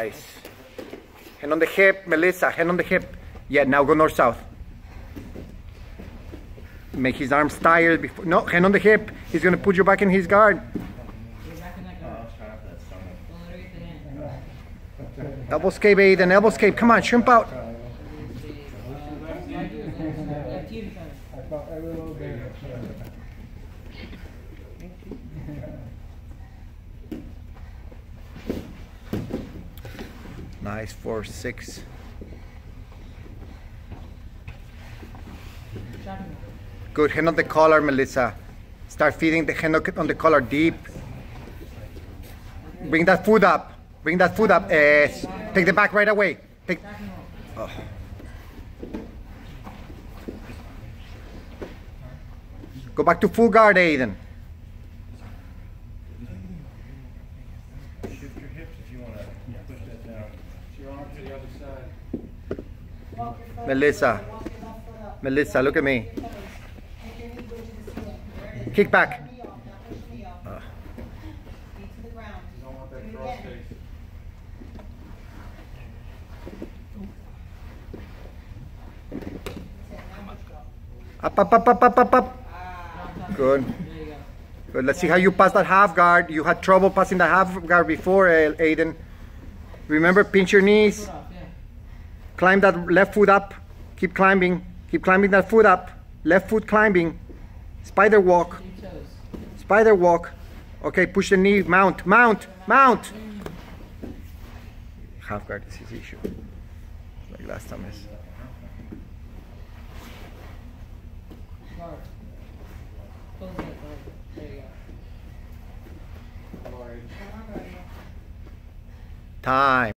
Nice. Hand on the hip, Melissa, hand on the hip. Yeah, now go north-south. Make his arms tired before, no, hand on the hip. He's gonna put you back in his guard. Elbow escape, Aiden, elbow escape. Come on, shrimp out. Nice, four, six. Good, hand on the collar, Melissa. Start feeding the hand on the collar deep. Bring that foot up. Bring that foot up. Yes. Take the back right away. Take. Oh. Go back to full guard, Aiden. Shift your hips if you want to push that down. Melissa. Melissa, look at me. Kick back. Up, up, up, up, up, up, up. Good. Good. Let's see how you pass that half guard. You had trouble passing the half guard before, uh, Aiden. Remember, pinch your knees. Climb that left foot up. Keep climbing. Keep climbing that foot up. Left foot climbing. Spider walk. Spider walk. Okay, push the knee. Mount. Mount. Mount. Half guard is his issue. Like last time is. Time.